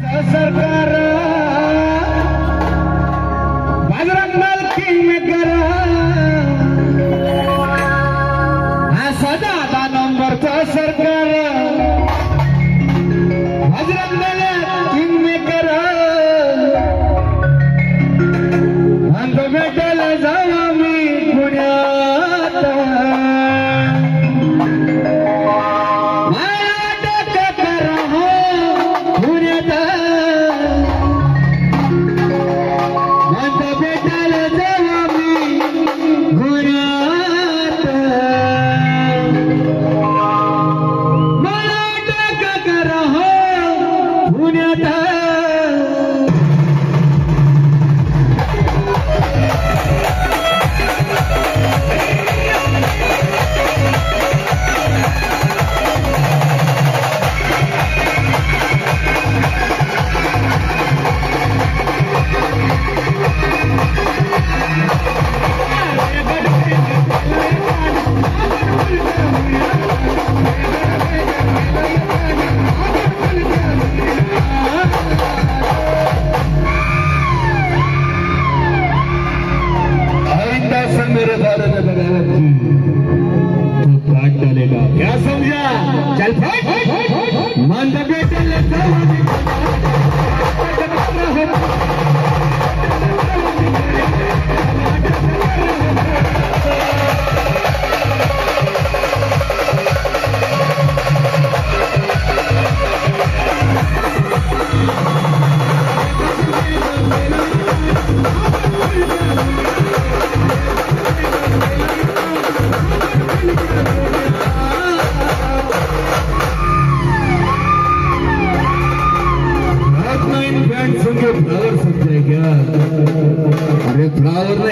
Let's go.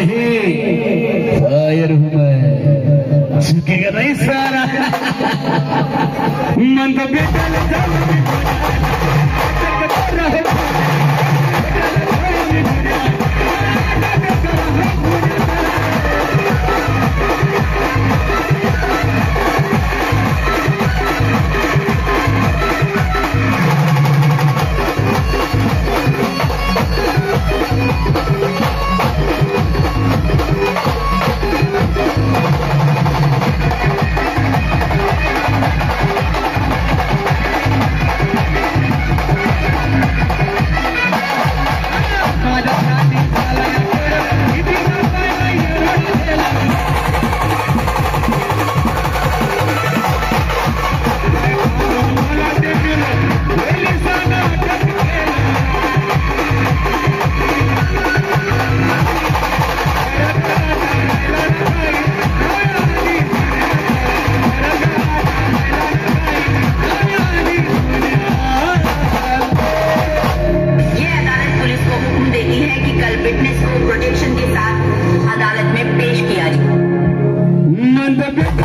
हैं I'm the best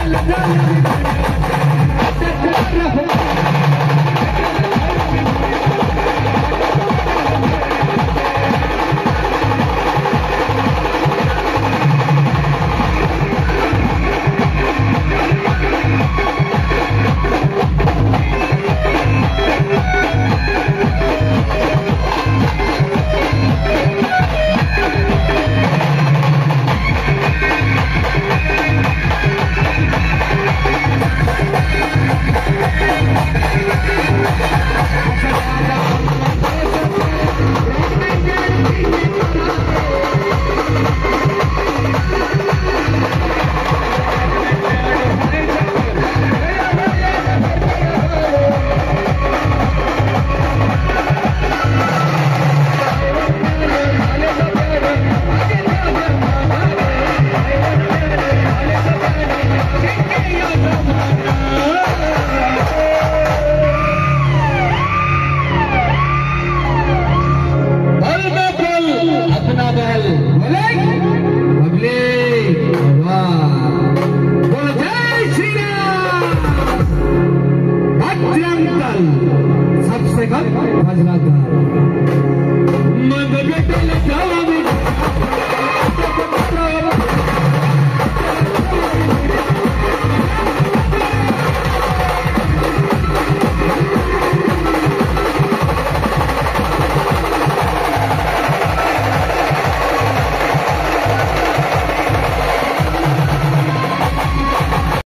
से कल राजनाथ मगर